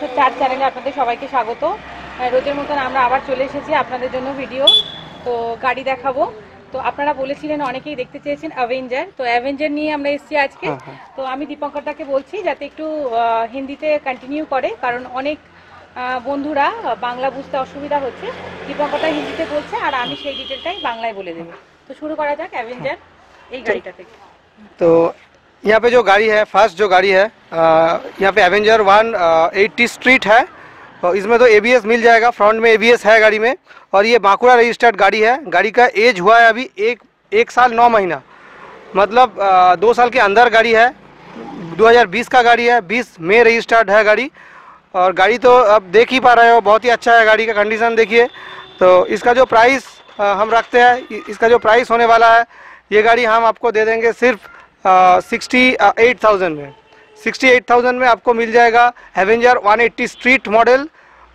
একশো চার চ্যানেলে আপনাদের সবাইকে স্বাগত। রোজের মতন আমরা আবার চলে এসেছি আপনাদের জন্য ভিডিও তো গাড়ি দেখাবো। তো আপনারা বলেছিলেন অনেকেই দেখতে চেয়েছেন অ্যাভেঞ্জার তো অ্যাভেঞ্জার নিয়ে আমরা এসেছি আজকে। হ্যাঁ, হ্যাঁ। তো আমি দীপঙ্করদাকে বলছি যাতে একটু হিন্দিতে কন্টিনিউ করে কারণ অনেক বন্ধুরা বাংলা বুঝতে অসুবিধা হচ্ছে। দীপঙ্করদা হিন্দিতে বলছে আর আমি সেই ডিটেলটাই বাংলায় বলে দেবো। তো শুরু করা যাক অ্যাভেঞ্জার এই গাড়িটা থেকে। तो यहाँ पे जो गाड़ी है फ़र्स्ट जो गाड़ी है यहाँ पे एवेंजर वन एट्टी स्ट्रीट है। और इसमें तो एबीएस मिल जाएगा फ्रंट में एबीएस है गाड़ी में। और ये बांकुड़ा रजिस्टर्ड गाड़ी है। गाड़ी का एज हुआ है अभी एक एक साल नौ महीना। मतलब अ, दो साल के अंदर गाड़ी है। 2020 का गाड़ी है। 20 में रजिस्टर्ड है गाड़ी। और गाड़ी तो अब देख ही पा रहे हो बहुत ही अच्छा है गाड़ी का कंडीशन देखिए। तो इसका जो प्राइस हम रखते हैं इसका जो प्राइस होने वाला है ये गाड़ी हम आपको दे देंगे सिर्फ़ सिक्सटी एट थाउजेंड में सिक्सटी एट थाउजेंड में आपको मिल जाएगा Avenger one eighty street model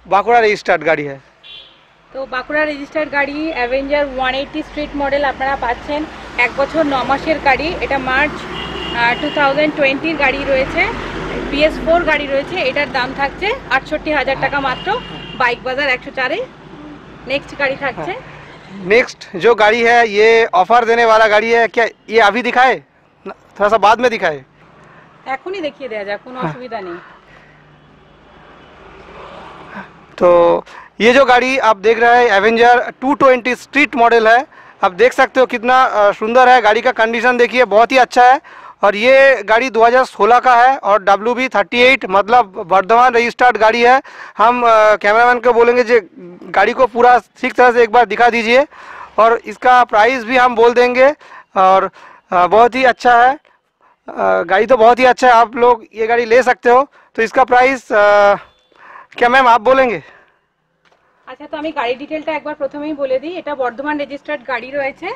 Bankura registered गाड़ी है তো বাঁকুড়া রেজিস্টার্ড গাড়ি Avenger one eighty street model আপনারা পাচ্ছেন এক বছর ন মাসের গাড়ি এটা মার্চ টু থাউজেন্ড টোয়েন্টির গাড়ি রয়েছে বিএস ফোর গাড়ি রয়েছে এটার দাম থাকছে আটষট্টি হাজার টাকা মাত্র বাইক বাজার একশো চারে নেক্সট গাড়ি থাকছে नेक्स्ट जो गाड़ी है ये ऑफर देने वाला गाड़ी है क्या ये अभी दिखाए न- थोड़ा सा बाद में दिखाए এখনই দেখিয়ে দেওয়া যাক কোনো অসুবিধা নেই तो ये जो गाड़ी आप देख रहे हैं एवेंजर 220 स्ट्रीट मॉडल है आप देख सकते हो कितना अ, सुंदर है गाड़ी का कंडीशन देखिए बहुत ही अच्छा है और ये गाड़ी 2016 का है और डब्ल्यू बी थर्टी मतलब वर्धमान रजिस्टर्ड गाड़ी है हम अ, कैमरामैन को बोलेंगे जो गाड़ी को पूरा ठीक तरह से एक बार दिखा दीजिए और इसका प्राइस भी हम बोल देंगे और अ, बहुत ही अच्छा है अ, गाड़ी तो बहुत ही अच्छा है आप लोग ये गाड़ी ले सकते हो तो इसका प्राइस अ, क्या मैम आप बोलेंगे আচ্ছা তো আমি গাড়ি ডিটেলটা একবার প্রথমেই বলে দিই এটা বর্ধমান রেজিস্টার্ড গাড়ি রয়েছে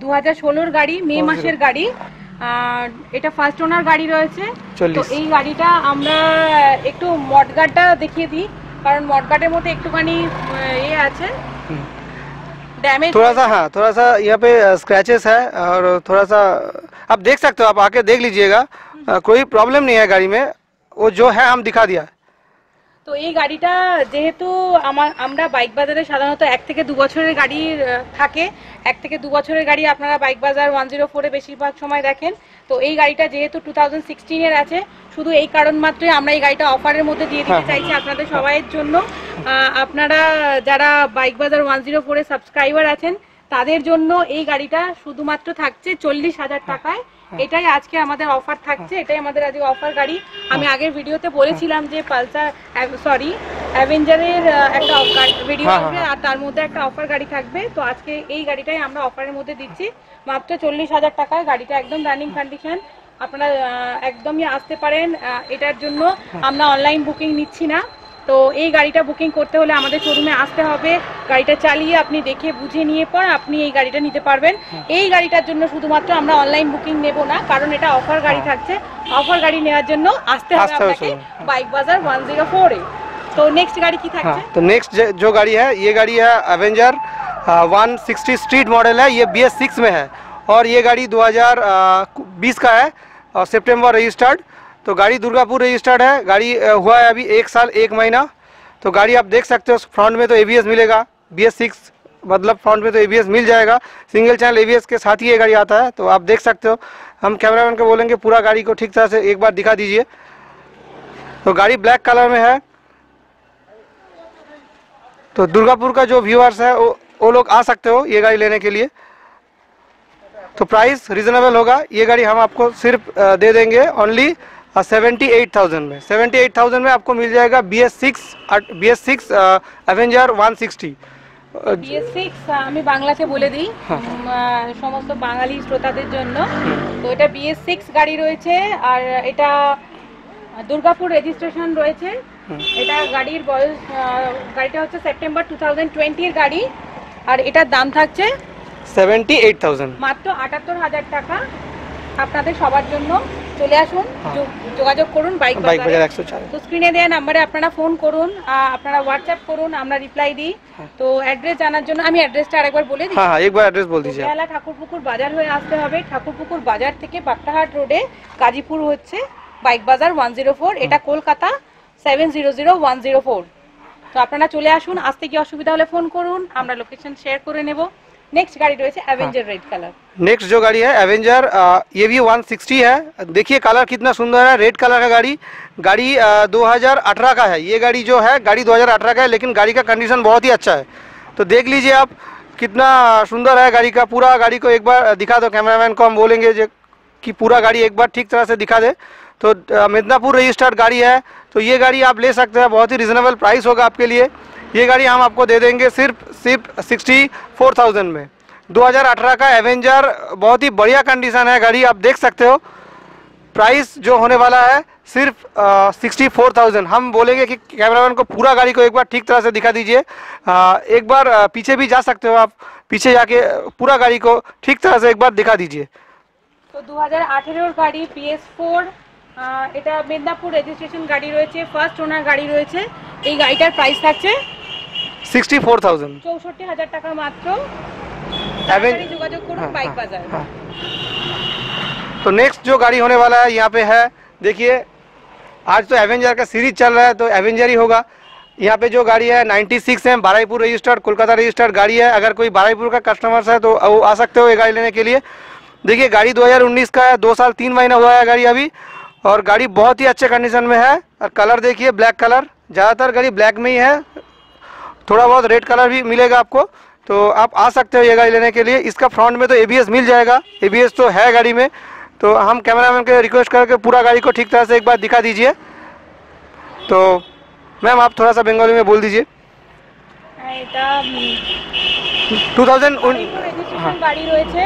দু হাজার ষোলোর গাড়ি মে মাসের গাড়ি আর এটা ফার্স্ট ওনার গাড়ি রয়েছে তো চল্লিশ। এই গাড়িটা আমরা একটু মডগার্ডটা দেখিয়ে দিই কারণ মডগার্ডের মধ্যে একটুখানি আহ, এ আছে डैमेज थोड़ा सा हाँ। थोड़ा सा यहाँ पे स्क्रैचेस है और थोड़ा सा आप देख सकते हो आप आके देख लीजिएगा। कोई प्रॉब्लम नहीं है गाड़ी में। वो जो है हम दिखा दिया। তো এই গাড়িটা যেহেতু আমার আমরা বাইক বাজারে সাধারণত এক থেকে দু বছরের গাড়ি থাকে। এক থেকে দু বছরের গাড়ি আপনারা বাইক বাজার ওয়ান জিরো ফোরে বেশিরভাগ সময় দেখেন। তো এই গাড়িটা যেহেতু টু থাউজেন্ড সিক্সটিনের আছে শুধু এই কারণ মাত্রই আমরা এই গাড়িটা অফারের মধ্যে দিয়ে দিতে হ্যাঁ, চাইছি আপনাদের সবাইয়ের জন্য। আপনারা যারা বাইক বাজার ওয়ান জিরো ফোরে সাবস্ক্রাইবার আছেন তাদের জন্য এই গাড়িটা শুধুমাত্র থাকছে চল্লিশ হাজার টাকায়। এটাই আজকে আমাদের অফার থাকছে এটাই আমাদের আজকে অফার গাড়ি। আমি আগের ভিডিওতে বলেছিলাম যে পালসার সরি অ্যাভেঞ্জারের একটা ভিডিও হ্যাঁ, আসবে হ্যাঁ, আর তার মধ্যে একটা অফার গাড়ি থাকবে। তো আজকে এই গাড়িটাই আমরা অফারের মধ্যে দিচ্ছি। মাত্র চল্লিশ হাজার টাকায় গাড়িটা একদম রানিং কন্ডিশন আপনারা একদমই আসতে পারেন এটার জন্য আমরা অনলাইন বুকিং নিচ্ছি না। तो ये गाड़ी बुकिंग करते हम शोरूमे आसते हैं गाड़ी चालिए अपनी देखे बुझे नहीं पर आनी ये गाड़ी गाड़ीटार जो शुदुम्रनल बुकिंग नेब ना कारण ये अफार गाड़ी थकते अफार गाड़ी ने आसते बैक बजार वन जिरो फोर तो नेक्स्ट गाड़ी की थकते तो नेक्स्ट जो गाड़ी है ये गाड़ी है एवेंजर वन स्ट्रीट मॉडल है ये बी में है और ये गाड़ी दो का है और सेप्टेम्बर रजिस्टर्ड तो गाड़ी दुर्गापुर रजिस्टर्ड है। गाड़ी हुआ है अभी एक साल, एक महीना। तो गाड़ी आप देख सकते हो फ्रंट में तो एबीएस मिलेगा। बी एस सिक्स मतलब फ्रंट में तो एबीएस मिल जाएगा। सिंगल चैनल एबीएस के साथ ही ये गाड़ी आता है। तो आप देख सकते हो। हम कैमरामैन को बोलेंगे, पूरा गाड़ी को ठीक तरह से एक बार दिखा दीजिए। तो गाड़ी ब्लैक कलर में है। तो दुर्गापुर का जो व्यूअर्स है, वो वो लोग आ सकते हो ये गाड़ी लेने के लिए। तो प्राइस रिजनेबल होगा। ये गाड़ी हम आपको सिर्फ़ दे देंगे ओनली सेवेंटी एट थाउजेंड में सेवेंटी एट थाउजेंड में आपको मिल जाएगा B S six B S six Avenger one sixty BS six আমি বাংলাতে বলে দিই উম, আহ, সমস্ত বাঙালি শ্রোতাদের জন্য তো এটা বিএস সিক্স গাড়ি রয়েছে আর এটা দুর্গাপুর রেজিস্ট্রেশন রয়েছে এটা গাড়ির বয়স আহ, গাড়িটা হচ্ছে সেপ্টেম্বর টু থাউজেন্ড টোয়েন্টির গাড়ি আর এটার দাম থাকছে सेवेंटी एट थाउजेंड মাত্র আটাত্তর হাজার টাকা আপনাদের সবার জন্য চলে আসুন হ্যাঁ। যোগাযোগ করুন বাইক বাজার। তো স্ক্রিনে দেওয়া নাম্বারে আপনারা ফোন করুন আপনারা হোয়াটসঅ্যাপ করুন আমরা রিপ্লাই দিই। হ্যাঁ। তো অ্যাড্রেস জানার জন্য আমি অ্যাড্রেসটা আরেকবার বলে দিই হ্যাঁ, হ্যাঁ একবার অ্যাড্রেস বল দিই পেয়ালা ঠাকুরপুকুর বাজার হয়ে আসতে হবে। ঠাকুরপুকুর বাজার থেকে বাক্তাহাট রোডে গাজীপুর হচ্ছে বাইক বাজার ওয়ান জিরো ফোর এটা Kolkata seven zero zero one zero four তো আপনারা চলে আসুন আসতে কি অসুবিধা হলে ফোন করুন আমরা লোকেশন শেয়ার করে নেব। নেক্সট গাড়ি রয়েছে অ্যাভেঞ্জার রেড কালার नेक्स्ट जो गाड़ी है एवेंजर ये भी 160 है देखिए कलर कितना सुंदर है रेड कलर का गाड़ी गाड़ी अ, 2018 का है ये गाड़ी जो है गाड़ी 2018 का है लेकिन गाड़ी का कंडीशन बहुत ही अच्छा है तो देख लीजिए आप कितना सुंदर है गाड़ी का पूरा गाड़ी को एक बार दिखा दो कैमरामैन को हम बोलेंगे जो कि पूरा गाड़ी एक बार ठीक तरह से दिखा दे तो अ, मिदनापुर रजिस्टर्ड गाड़ी है तो ये गाड़ी आप ले सकते हैं, बहुत ही रिजनेबल प्राइस होगा आपके लिए। ये गाड़ी हम आपको दे देंगे सिर्फ़ सिर्फ़ सिक्सटी फोर थाउज़ेंड में। 2018 का एवेंजर बहुत ही बढ़िया कंडीशन है गाड़ी, आप देख सकते हो। प्राइस जो होने वाला है, सिर्फ़ सिक्सटी फोर थाउज़ेंड हम बोलेंगे कि कैमरामैन को पूरा गाड़ी को एक बार ठीक तरह से दिखा दीजिए। एक बार पीछे भी जा सकते हो आप। पीछे जाके पूरा गाड़ी को ठीक तरह से एक बार दिखा दीजिए। तो 2018 गाड़ी पी एस फोर এটা মেদিনীপুর রেজিস্ট্রেশন গাড়ি রয়েছে ফার্স্ট ওনার গাড়ি রয়েছে এই গাড়িটার প্রাইস থাকছে सिक्सटी फोर थाउजेंड চৌষট্টি হাজার টাকা মাত্র Aven- তাড়াতাড়ি যোগাযোগ করুন हाँ, বাইক हाँ, বাজার हाँ। तो नेक्स्ट जो गाड़ी होने वाला है यहाँ पे है देखिए आज तो एवेंजर का सीरीज चल रहा है तो एवेंजर ही होगा यहाँ पे जो गाड़ी है 96 है बाराईपुर रजिस्टर्ड कोलकाता रजिस्टर्ड गाड़ी है अगर कोई बाराईपुर का कस्टमर्स है तो वो आ सकते हो ये गाड़ी लेने के लिए देखिए गाड़ी 2019 का है दो साल तीन महीना हुआ है गाड़ी अभी और गाड़ी बहुत ही अच्छे कंडीशन में है और कलर देखिए ब्लैक कलर ज़्यादातर गाड़ी ब्लैक में ही है थोड़ा बहुत रेड कलर भी मिलेगा आपको तो आप आ सकते हो ये गाड़ी लेने के लिए इसका फ्रंट में तो एबीएस मिल जाएगा एबीएस तो है गाड़ी में तो हम कैमरामैन के रिक्वेस्ट करके पूरा गाड़ी को ठीक तरह से एक बार दिखा दीजिए तो मैम आप थोड़ा सा बंगाली में बोल दीजिए এটা टू थाउजेंड রেজিস্ট্রেশন গাড়ি রয়েছে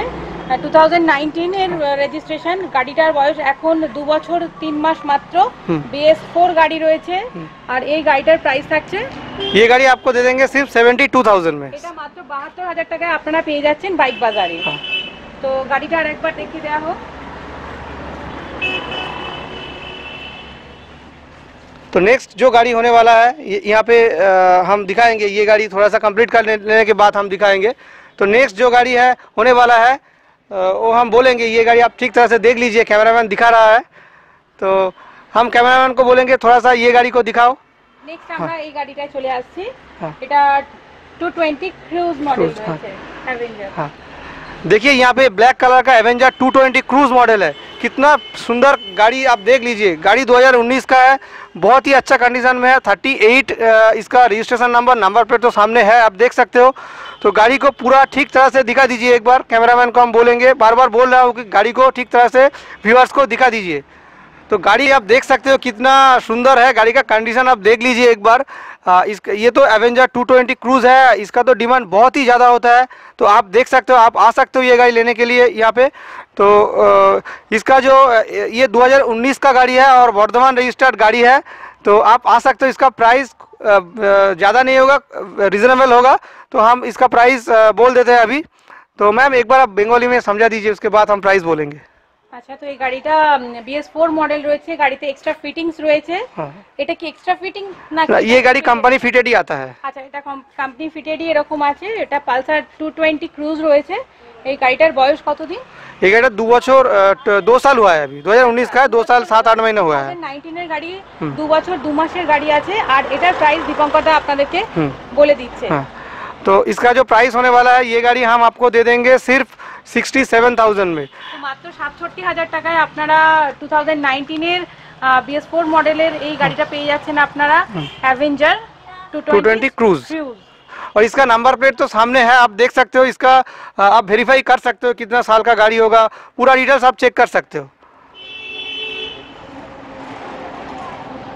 টু থাউজেন্ড নাইনটিনের রেজিস্ট্রেশন গাড়িটার বয়স এখন দু বছর তিন মাস মাত্র হুম। বিএস ফোর গাড়ি রয়েছে আর এই গাড়িটার প্রাইস থাকছে ये गाड़ी आपको दे देंगे सिर्फ सेवेंटी टू थाउजेंड में এটা মাত্র বাহাত্তর হাজার টাকায় আপনারা পেয়ে যাচ্ছেন বাইক বাজারে হ্যাঁ। তো গাড়িটা আর একবার দেখিয়ে দেওয়া হোক तो नेक्स्ट जो गाड़ी होने वाला है ये- यहाँ पे अ, हम दिखाएंगे ये गाड़ी थोड़ा सा कंप्लीट कर ले- लेने के बाद हम दिखाएंगे तो नेक्स्ट जो गाड़ी है होने वाला है अ, वो हम बोलेंगे ये गाड़ी आप ठीक तरह से देख लीजिए कैमरामैन दिखा रहा है तो हम कैमरामैन को बोलेंगे थोड़ा सा ये गाड़ी को दिखाओ নেক্সট আমরা এই গাড়িটায় চলে আসছি হ্যাঁ। এটা two twenty cruise model Cruise, হ্যাঁ। রয়েছে অ্যাভেঞ্জার हाँ देखिए यहाँ पे ब्लैक कलर का एवेंजर 220 क्रूज मॉडल है कितना सुंदर गाड़ी आप देख लीजिए। गाड़ी 2019 का है बहुत ही अच्छा कंडीशन में है 38 अ, इसका रजिस्ट्रेशन नंबर नंबर प्लेट तो सामने है आप देख सकते हो। तो गाड़ी को पूरा ठीक तरह से दिखा दीजिए एक बार कैमरामैन को हम बोलेंगे। बार बार बोल रहा हूँ कि गाड़ी को ठीक तरह से व्यूअर्स को दिखा दीजिए। तो गाड़ी आप देख सकते हो कितना सुंदर है गाड़ी का कंडीशन आप देख लीजिए एक बार। इस ये तो एवेंजर 220 क्रूज है, इसका तो डिमांड बहुत ही ज़्यादा होता है। तो आप देख सकते हो, आप आ सकते हो ये गाड़ी लेने के लिए यहाँ पे। तो इसका जो ये 2019 का गाड़ी है और वर्धमान रजिस्टर्ड गाड़ी है। तो आप आ सकते हो, इसका प्राइस ज़्यादा नहीं होगा रिजनेबल होगा। तो हम इसका प्राइस बोल देते हैं अभी। तो मैम, एक बार आप बंगाली में समझा दीजिए, उसके बाद हम प्राइस बोलेंगे। আচ্ছা তো এই গাড়িটা BS4 মডেল রয়েছে গাড়িতে এক্সট্রা ফিটিংস রয়েছে এটা কি এক্সট্রা ফিটিং না এই গাড়ি কোম্পানি ফিটেডই आता है আচ্ছা এটা কোম্পানি ফিটেডই এরকম আছে এটা পালসার 220 ক্রুজ রয়েছে এই গাড়িটার বয়স কত দিন এই গাড়িটা 2 বছর 2 সাল হুয়া হ্যায় अभी 2019 का है दो साल सात आठ महीने हुआ है 19 এর গাড়ি 2 বছর 2 মাসের গাড়ি আছে আর এটার প্রাইস দীপঙ্করদা আপনাদেরকে বলে দিচ্ছে তো इसका जो प्राइस होने वाला है ये गाड़ी हम आपको दे देंगे सिर्फ़ सिक्सटी सेवन थाउजेंड में তো মাত্র সাতষট্টি হাজার টাকায় আপনারা টু থাউজেন্ড নাইনটিনের বিএস ফোর মডেলের এই গাড়িটা পেয়ে যাচ্ছেন আপনারা অ্যাভেঞ্জার টু 220 Cruise। और इसका नंबर प्लेट तो सामने है आप देख सकते हो इसका अ, आप वेरीफाई कर सकते हो कितना साल का गाड़ी होगा पूरा डिटेल्स आप चेक कर सकते हो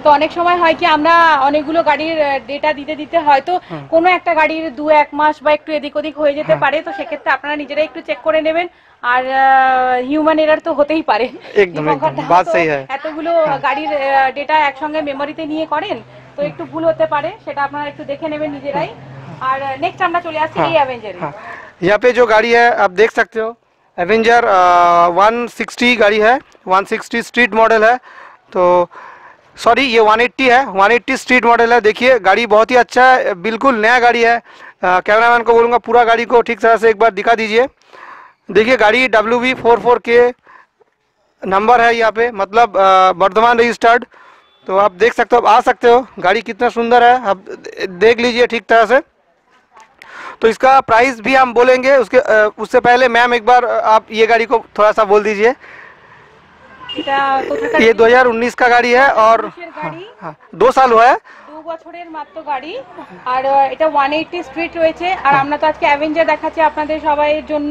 তো অনেক সময় হয় কি আমরা অনেকগুলো গাড়ির ডেটা দিতে দিতে হয়তো কোনো একটা গাড়ির দু এক মাস বা একটু এদিক ওদিক হয়ে যেতে পারে তো সেক্ষেত্রে আপনারা নিজেরাই একটু চেক করে নেবেন আর হিউম্যান এরার তো হতেই পারে একদম, দীপঙ্কর একদম, দা বাত তো সেই হ্যাঁ। এতগুলো গাড়ির ডেটা একসঙ্গে মেমোরিতে নিয়ে করেন তো একটু ভুল হতে পারে সেটা আপনারা একটু দেখে নেবেন নিজেরাই আর নেক্সট আমরা চলে আসছি এই অ্যাভেঞ্জারে हाँ यहाँ पे जो गाड़ी है आप देख सकते हो एवेंजर वन सिक्सटी गाड़ी है वन सिक्सटी स्ट्रीट मॉडल है तो सॉरी ये 180 है। 180 स्ट्रीट मॉडल है। देखिए, गाड़ी बहुत ही अच्छा है। बिल्कुल नया गाड़ी है। कैमरा मैन को बोलूँगा, पूरा गाड़ी को ठीक तरह से एक बार दिखा दीजिए। देखिए, गाड़ी डब्ल्यू वी फोर फोर के नंबर है यहाँ पे। मतलब वर्धमान रजिस्टर्ड तो आप देख सकते हो, आप आ सकते हो। गाड़ी कितना सुंदर है। आप देख लीजिए ठीक तरह से। तो इसका प्राइस भी हम बोलेंगे। उसके उससे पहले मैम एक बार आप ये गाड़ी को थोड़ा सा बोल दीजिए। ये 2019 का गाड़ी है और পুলিশের গাড়ি हाँ दो साल हुआ है দু বছরের মাত্র গাড়ি আর আহ, এটা ওয়ান এইটটি স্ট্রিট রয়েছে আর আমরা তো আজকে অ্যাভেঞ্জার দেখাচ্ছি আপনাদের সবাইয়ের জন্য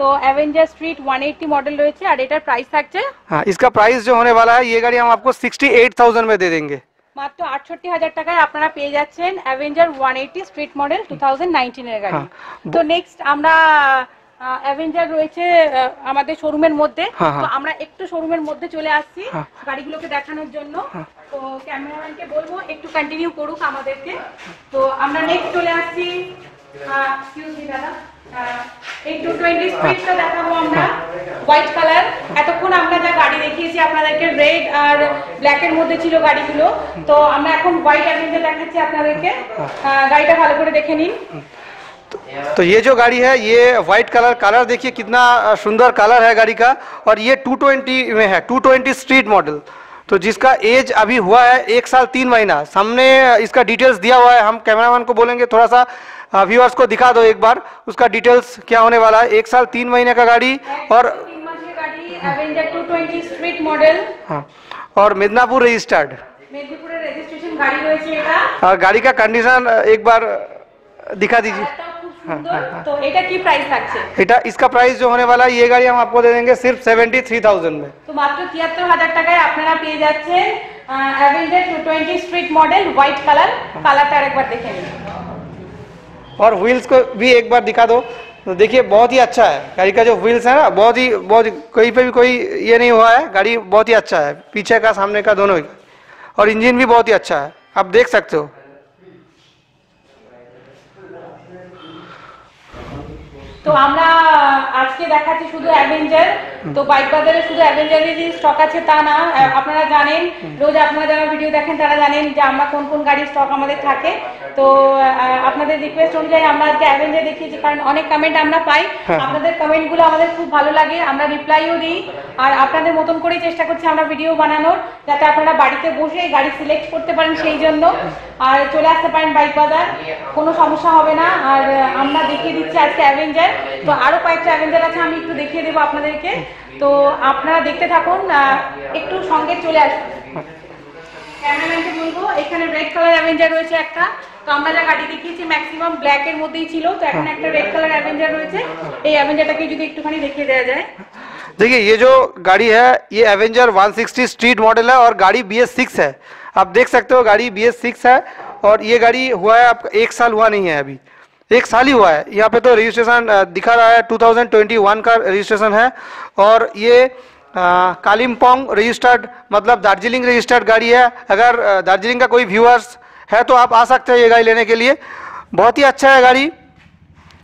তো Avenger street one eighty model রয়েছে আর এটার প্রাইস থাকছে हाँ इसका प्राइस जो होने वाला है ये गाड़ी हम आपको 68,000 में दे देंगे মাত্র আটষট্টি হাজার টাকায় আপনারা পেয়ে যাচ্ছেন Avenger one eighty street model two thousand নাইনটিনের গাড়ি হ্যাঁ। তো নেক্সট আমরা অ্যাভেঞ্জার রয়েছে আমাদের শোরুমের মধ্যে। হ্যাঁ, হ্যাঁ। তো আমরা একটু শোরুমের মধ্যে চলে আসছি হ্যাঁ। গাড়িগুলোকে দেখানোর জন্য। তো ক্যামেরাম্যানকে বলব একটু কন্টিনিউ করুক আমাদেরকে। তো আমরা নেক্সট চলে আসছি। এক্সকিউজ মি দাদা। এই টু টোয়েন্টি স্পিডটা দেখাবো আমরা। হোয়াইট কালার এতক্ষণ আমরা যা গাড়ি দেখিয়েছি আপনাদেরকে রেড আর ব্ল্যাকের মধ্যে ছিল গাড়িগুলো। তো আমরা এখন হোয়াইট অ্যাভেঞ্জার দেখাচ্ছি আপনাদেরকে। গাড়িটা ভালো করে দেখে নিন। तो ये जो गाड़ी है ये व्हाइट कलर कलर देखिए कितना सुंदर कलर है गाड़ी का और ये 220 में है 220 स्ट्रीट मॉडल तो जिसका एज अभी हुआ है एक साल तीन महीना। सामने इसका डिटेल्स दिया हुआ है हम कैमरामैन को बोलेंगे थोड़ा सा व्यूअर्स को दिखा दो एक बार उसका डिटेल्स क्या होने वाला है। एक साल तीन महीने का गाड़ी और स्ट्रीट मॉडल हाँ, और मिदनापुर रजिस्टर्ड रजिस्ट्रेशन गाड़ी का कंडीशन एक बार दिखा दीजिए। কালারটাও খুব সুন্দর তো এটা কি প্রাইস থাকছে बेटा इसका प्राइस जो होने वाला है ये गाड़ी हम आपको दे देंगे सिर्फ सेवेंटी थ्री थाउजेंड में তো মাত্র তিয়াত্তর হাজার টাকায় আপনারা পেয়ে যাচ্ছেন Avenger two twenty street model white colour কালারটা আরেকবার দেখে নিন और व्हील्स को भी एक बार दिखा दो तो देखिए बहुत ही अच्छा है गाड़ी का जो व्हील्स है ना बहुत ही बहुत ही कहीं पे भी कोई ये नहीं हुआ है गाड़ी बहुत ही अच्छा है पीछे का सामने का दोनों ही और इंजन भी बहुत ही अच्छा है आप देख सकते हो তো আমরা আজকে দেখাচ্ছি শুধু অ্যাভেঞ্জার তো বাইক বাজারে শুধু অ্যাভেঞ্জারেরই স্টক আছে তা না আপনারা জানেন রোজ আপনারা যারা ভিডিও দেখেন তারা জানেন যে আমরা কোন কোন গাড়ির স্টক আমাদের থাকে। তো আপনাদের রিকোয়েস্ট অনুযায়ী আমরা আজকে অ্যাভেঞ্জার দেখিয়েছি কারণ অনেক কমেন্ট আমরা পাই। হ্যাঁ। আপনাদের কমেন্টগুলো আমাদের খুব ভালো লাগে আমরা রিপ্লাইও দিই। আর আপনাদের মতন করেই চেষ্টা করছি আমরা ভিডিও বানানোর যাতে আপনারা বাড়িতে বসে গাড়ি সিলেক্ট করতে পারেন সেই জন্য। আর চলে আসতে পারেন বাইক বাজার কোনো সমস্যা হবে না। আর আমরা দেখিয়ে দিচ্ছি আজকে অ্যাভেঞ্জার তো আরো কয়েকটা অ্যাভেঞ্জার আছে আমি একটু দেখিয়ে দেবো আপনাদেরকে তো আপনারা দেখতে থাকুন আহ, একটু সঙ্গে চলে আসুন ক্যামেরাম্যানকে বলবো এখানে রেড কালার অ্যাভেঞ্জার রয়েছে একটা তো আমরা যা গাড়ি দেখিয়েছি ম্যাক্সিমাম ব্ল্যাক এর মধ্যেই ছিল তো এখন একটা রেড কালার অ্যাভেঞ্জার রয়েছে এই অ্যাভেঞ্জারটাকে যদি একটুখানি দেখিয়ে দেওয়া যায় देखिए ये जो गाड़ी है ये एवेंजर 160 स्ट्रीट मॉडल है और गाड़ी बी एस सिक्स है आप देख सकते हो गाड़ी बी एस सिक्स है और ये गाड़ी हुआ है आपका एक साल हुआ नहीं है अभी एक साल ही हुआ है। यहाँ पे तो रजिस्ट्रेशन दिखा रहा है 2021 का रजिस्ट्रेशन है। और ये कालिम्पोंग रजिस्टर्ड मतलब दार्जिलिंग रजिस्टर्ड गाड़ी है। अगर दार्जिलिंग का कोई व्यूअर्स है तो आप आ सकते हैं ये गाड़ी लेने के लिए। बहुत ही अच्छा है गाड़ी।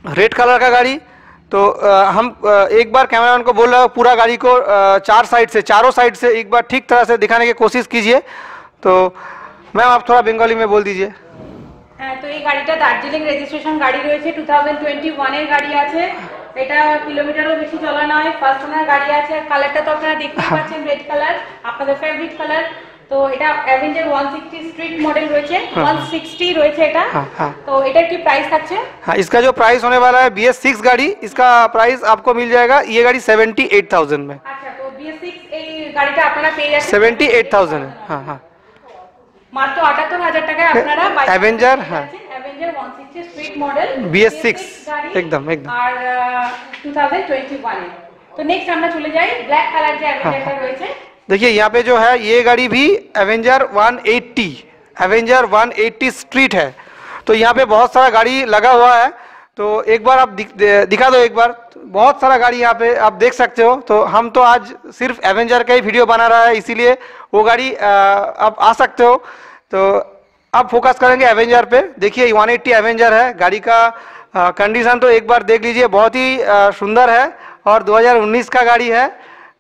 रेड कलर का गाड़ी। तो अ, हम अ, एक बार कैमरामैन को बोल रहा हूँ पूरा गाड़ी को अ, चार साइड से चारों साइड से एक बार ठीक तरह से दिखाने की कोशिश कीजिए। तो मैम आप थोड़ा बंगाली में बोल दीजिए। তো এই গাড়িটা দার্জিলিং রেজিস্ট্রেশন গাড়ি রয়েছে টু থাউজেন্ড টোয়েন্টি ওয়ানের গাড়ি আছে এটা কিলোমিটারও বেশি চলা নয় ফার্স্ট ওনার গাড়ি আছে আর কালারটা তো আপনারা দেখতে পাচ্ছেন রেড কালার আপনাদের ফেভারিট কালার তো এটা Avenger one sixty street model রয়েছে ওয়ান সিক্সটি রয়েছে এটা हाँ हाँ তো এটার কি প্রাইস থাকছে हाँ इसका जो प्राइस होने वाला है बी एस सिक्स गाड़ी इसका प्राइस आपको मिल जाएगा ये गाड़ी सेवेंटी एट थाउजेंड में আচ্ছা তো বিএস সিক্স এই গাড়িটা আপনারা পেয়ে যাচ্ছেন सेवेंटी एट थाउजेंड है हाँ हाँ মাত্র আটাত্তর হাজার টাকায় আপনারা Avenger, হ্যাঁ। Avenger one sixty street model BS6, একদম, একদম। আর টু থাউজেন্ড টোয়েন্টি ওয়ানে তো নেক্সট আমরা চলে যাই ব্ল্যাক কালার যে অ্যাভেঞ্জারটা রয়েছে देखिए यहाँ पे जो है ये गाड़ी भी एवेंजर 180 एवेंजर 180 स्ट्रीट है तो यहाँ पे बहुत सारा गाड़ी लगा हुआ है तो एक बार आप दिख, दे- दिखा दो एक बार बहुत सारा गाड़ी यहाँ पे आप देख सकते हो। तो हम तो आज सिर्फ़ एवेंजर का ही वीडियो बना रहा है, इसीलिए वो गाड़ी आप आ सकते हो। तो अब फोकस करेंगे एवेंजर पे। देखिए 180 एवेंजर है। गाड़ी का कंडीशन तो एक बार देख लीजिए, बहुत ही सुंदर है। और 2019 का गाड़ी है।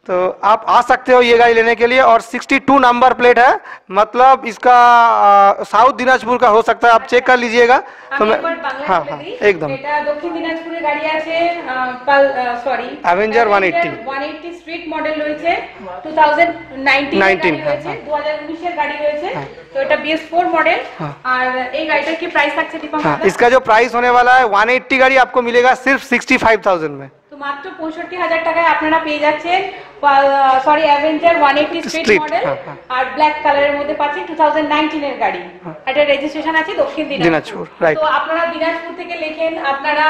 तो आप आ सकते हो ये गाड़ी लेने के लिए और 62 नंबर प्लेट है मतलब इसका आ, साउथ दिनाजपुर का हो सकता है आप चेक कर लीजिएगा तो আমি मैं একবার বাংলায় हाँ বলে हाँ দিই। एकदम এটা দক্ষিণ দিনাজপুরের গাড়ি আছে সরি Avenger 180 180 স্ট্রিট মডেল রয়েছে 2019 এর 19, গাড়ি হ্যাঁ, রয়েছে হ্যাঁ। 2019 এর গাড়ি রয়েছে হ্যাঁ। তো এটা BS4 মডেল হ্যাঁ। আর এই গাড়িটার কি প্রাইস থাকছে দীপঙ্কর हाँ দা? इसका जो प्राइस होने वाला है 180 गाड़ी आपको मिलेगा सिर्फ 65,000 में তো মাত্র পঁয়ষট্টি হাজার টাকায় আপনারা পেয়ে যাচ্ছেন sorry Avenger one eighty street model হ্যাঁ, হ্যাঁ। আর ব্ল্যাক কালারের মধ্যে পাচ্ছেন টু থাউজেন্ড নাইনটিনের গাড়ি। এটা রেজিস্ট্রেশন আছে দক্ষিণ দিনাজপুর, তো আপনারা দিনাজপুর থেকে লেখেন আপনারা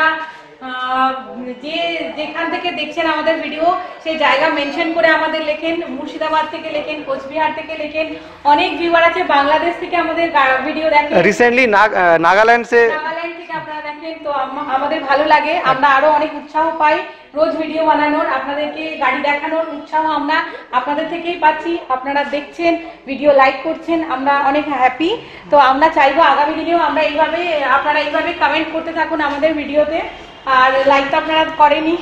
যে যেখান থেকে দেখছেন আমাদের ভিডিও সেই জায়গা মেনশন করে আমাদের লেখেন মুর্শিদাবাদ থেকে লেখেন কোচবিহার থেকে লেখেন অনেক ভিউয়ার আছে বাংলাদেশ থেকে আমাদের ভিডিও দেখেন। রিসেন্টলি নাগাল্যান্ড নাগাল্যান্ড থেকে আপনারা দেখেন তো আমাদের ভালো লাগে আমরা আরও অনেক উৎসাহ পাই রোজ ভিডিও বানানোর আপনাদেরকে গাড়ি দেখানোর উৎসাহ আমরা আপনাদের থেকেই পাচ্ছি আপনারা দেখছেন ভিডিও লাইক করছেন আমরা অনেক হ্যাপি তো আমরা চাইব আগামী দিনেও আমরা এইভাবে আপনারা এইভাবে কমেন্ট করতে থাকুন আমাদের ভিডিওতে আর লাইক তো আপনারা করেনি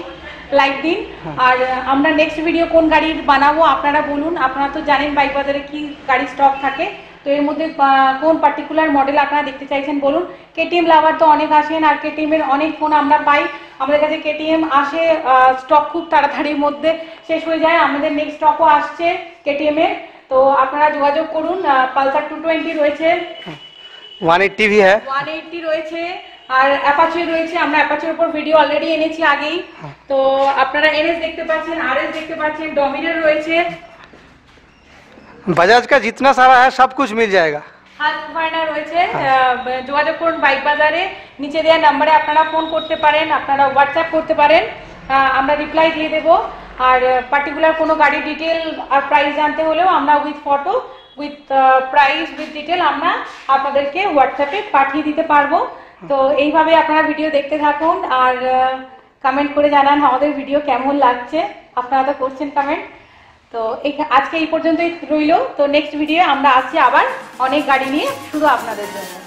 লাইক দিন। আর আমরা নেক্সট ভিডিও কোন গাড়ির বানাবো আপনারা বলুন। আপনারা তো জানেন বাইক বাজারে কি গাড়ি স্টক থাকে। তো এর মধ্যে কোন পার্টিকুলার মডেল আপনারা দেখতে চাইছেন বলুন। কেটিএম লাভার তো অনেক আসেন আর কেটিএম এর অনেক ফোন আমরা পাই। আমাদের কাছে কেটিএম আসে স্টক খুব তাড়াতাড়ির মধ্যে শেষ হয়ে যায়। আমাদের নেক্সট স্টকও আসছে কেটিএম এর। তো আপনারা যোগাযোগ করুন পালসার টু টোয়েন্টি রয়েছে। 180 भी है ওয়ান এইটটি রয়েছে। আর অ্যাপাচি রয়েছে আমরা অ্যাপাচির উপর ভিডিও অলরেডি এনেছি আগেই। তো আপনারা এনএস দেখতে পাচ্ছেন আরএস দেখতে পাচ্ছেন ডমিনার রয়েছে। বাজাজ কা জিতনা সারা হ্যায় সব কুছ মিল জায়গা হালক ভাড়া রয়েছে যোগাযোগ করুন বাইক বাজারে নিচে দেওয়া নাম্বারে আপনারা ফোন করতে পারেন আপনারা হোয়াটসঅ্যাপ করতে পারেন। আমরা রিপ্লাই দিয়ে দেব। আর পার্টিকুলার কোনো গাড়ি ডিটেল আর প্রাইস জানতে হলেও আমরা with photo with price with detail আমরা আপনাদেরকে হোয়াটসঅ্যাপে পাঠিয়ে দিতে পারব। তো এইভাবে আপনারা ভিডিও দেখতে থাকুন আর কমেন্ট করে জানান আমাদের ভিডিও কেমন লাগছে। আপনারা তো করছেন কমেন্ট তো আজকে এই পর্যন্তই রইল। তো নেক্সট ভিডিও আমরা আসছি আবার অনেক গাড়ি নিয়ে। শুধু আপনাদের জন্য।